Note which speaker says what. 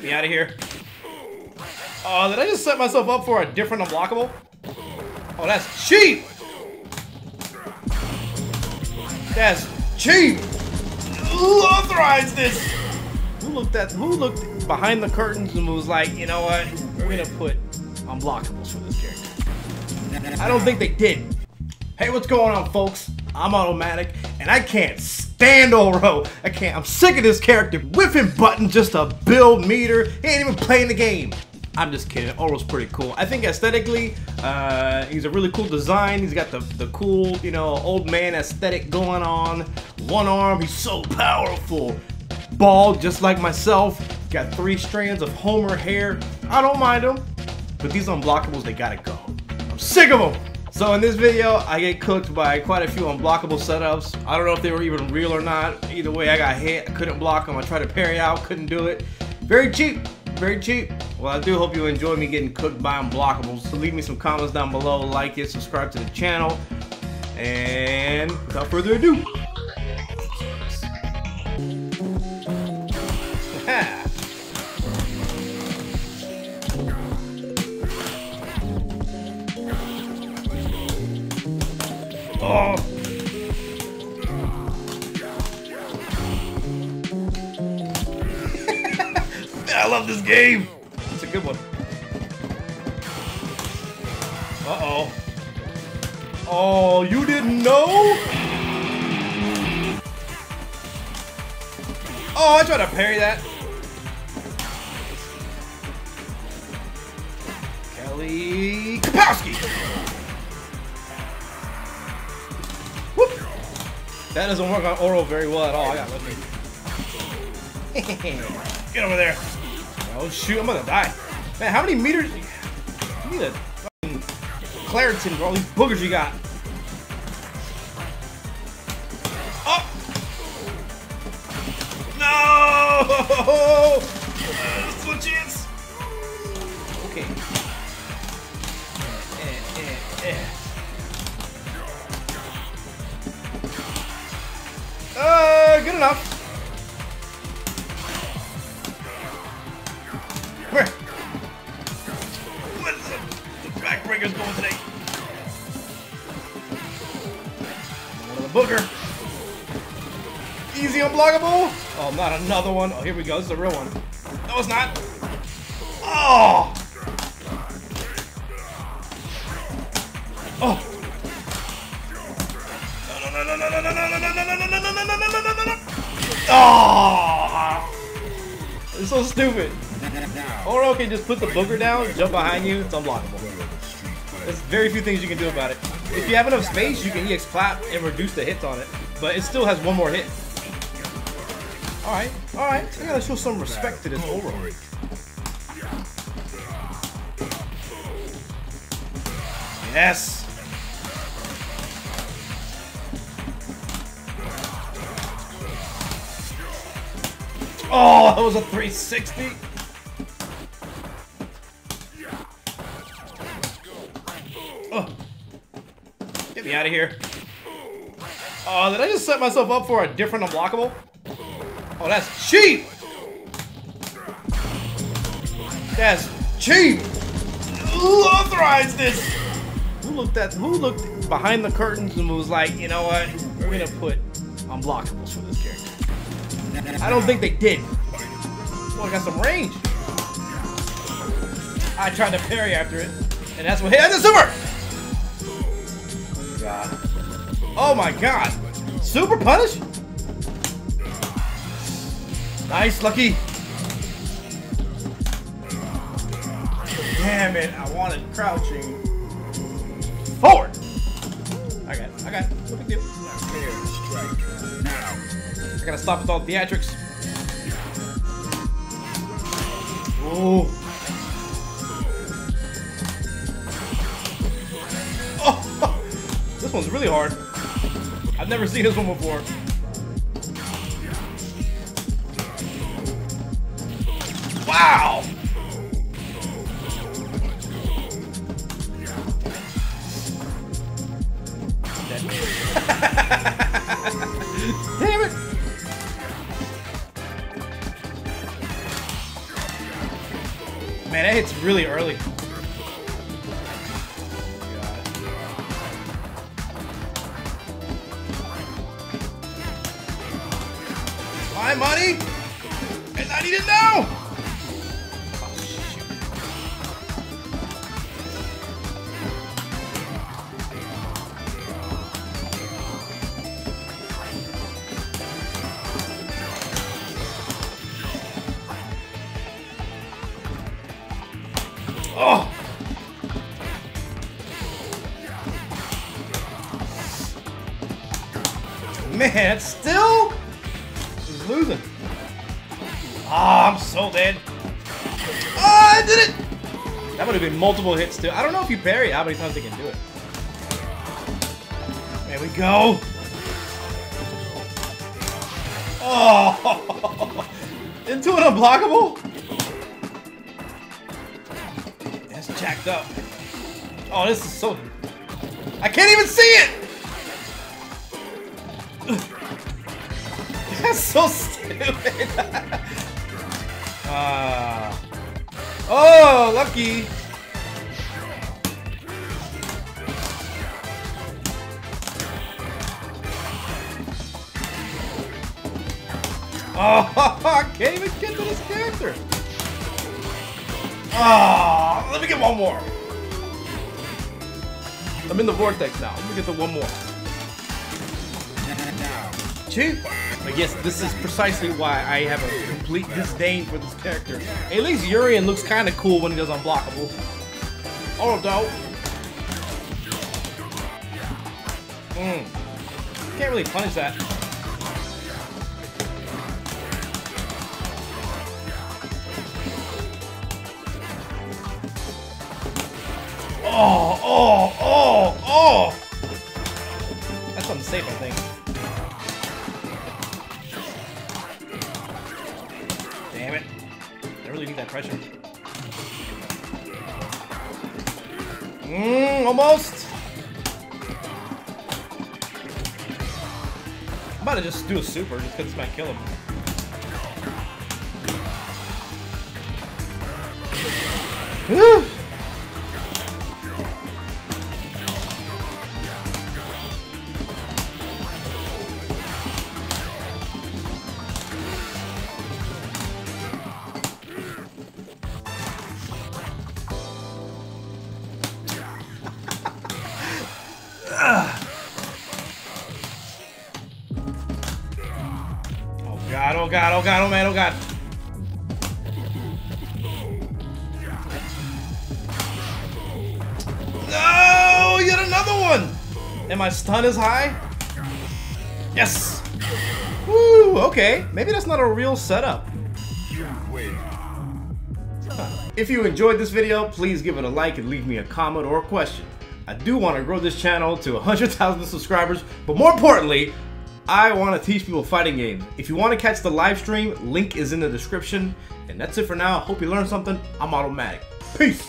Speaker 1: Get me out of here. Oh, did I just set myself up for a different unblockable? Oh, that's cheap! That's cheap! Who authorized this? Who looked at who looked behind the curtains and was like, you know what? We're gonna put unblockables for this character. I don't think they did. Hey, what's going on, folks? I'm AutoMattock, and I can't stand Oro. I can't. I'm sick of this character whiffing buttons just to build meter. He ain't even playing the game. I'm just kidding. Oro's pretty cool. I think aesthetically, uh, he's a really cool design. He's got the, the cool, you know, old man aesthetic going on. One arm, he's so powerful. Bald, just like myself. Got three strands of Homer hair. I don't mind him. But these unblockables, they gotta go. I'm sick of them. So in this video, I get cooked by quite a few unblockable setups. I don't know if they were even real or not. Either way, I got hit. I couldn't block them. I tried to parry out, couldn't do it. Very cheap very cheap. Well, I do hope you enjoy me getting cooked by unblockables. So leave me some comments down below, like it, subscribe to the channel, and without further ado. Oh. I love this game. It's a good one. Uh-oh. Oh, you didn't know? Oh, I tried to parry that. Kelly Kapowski. That doesn't work on Oro very well at all. I got lucky. Get over there. Oh shoot, I'm gonna die. Man, how many meters? You need a fucking Claritin for all these boogers you got. Enough. Where? What is the, the backbreaker's going today? Another booger. Easy unblockable. Oh, not another one. Oh, here we go. This is a real one. No, it's not. Oh. Oh. No, no, no, no, no, no, no, no, no, no, no, no, no, no, no, no, no, no, no. Oh. It's so stupid. Oro can just put the booger down, jump behind you, it's unblockable. There's very few things you can do about it. If you have enough space, you can EX clap and reduce the hits on it, but it still has one more hit. Alright, alright, I gotta show some respect to this Oro. Yes! Oh, that was a 360! Oh. Get me out of here. Oh, did I just set myself up for a different unblockable? Oh, that's cheap! That's cheap! Who authorized this? Who looked at who looked behind the curtains and was like, you know what? We're gonna put unblockables for this character. I don't think they did. Oh, I got some range. I tried to parry after it, and that's what hit. the super! God. Oh my god. Super punish? Nice, Lucky. Damn it, I wanted crouching. Forward! It. No big deal. I gotta stop with all the theatrics. Oh. Oh, this one's really hard. I've never seen this one before. Wow! Damn it! Man, that hits really early. My money, and I need it now. Man, still losing. Ah, I'm so dead. Ah, I did it! That would have been multiple hits too. I don't know if you parry how many times they can do it. There we go. Oh, into an unblockable. That's jacked up. Oh, this is so. I can't even see it. That's so stupid. Ah. oh, lucky. Oh, I can't even get to this character. Oh, let me get one more. I'm in the vortex now. Let me get the one more. Cheap. But yes, this is precisely why I have a complete disdain for this character. At least Urien looks kind of cool when he does unblockable. Oh. Hmm. Can't really punish that. Oh, oh, oh, oh! That's unsafe, I think. That pressure. Mmm, almost! I'm about to just do a super just because this might kill him. Oh god, oh god, oh man, oh god. No, yet another one. And my stun is high? Yes. Woo, okay. Maybe that's not a real setup. If you enjoyed this video, please give it a like and leave me a comment or a question. I do want to grow this channel to 100,000 subscribers, but more importantly, I want to teach people fighting games. If you want to catch the live stream, link is in the description. And that's it for now. Hope you learned something. I'm AutoMattock. Peace!